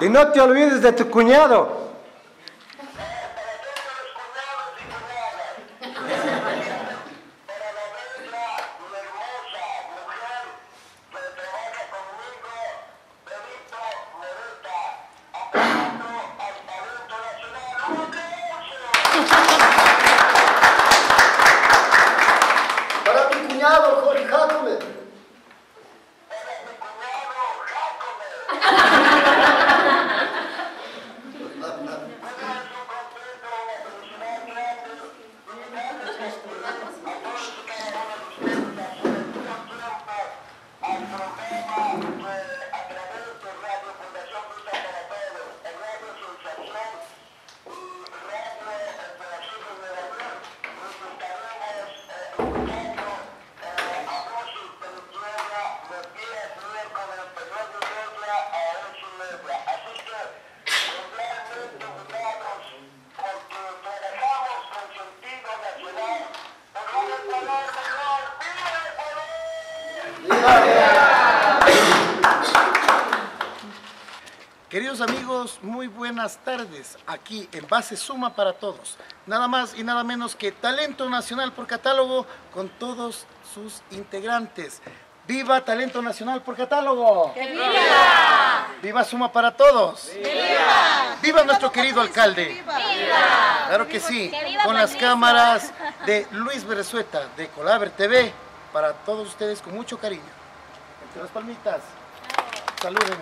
Y no te olvides de tu cuñado. Para tu cuñado, Queridos amigos, muy buenas tardes. Aquí en Base Suma para Todos. Nada más y nada menos que Talento Nacional por Catálogo con todos sus integrantes. ¡Viva Talento Nacional por Catálogo! ¡Viva! ¡Viva Suma para Todos! ¡Viva! ¡Viva nuestro querido alcalde! ¡Viva! Claro que sí, con las cámaras de Luis Berezueta de Colaver TV para todos ustedes con mucho cariño. Entre las palmitas. Saluden.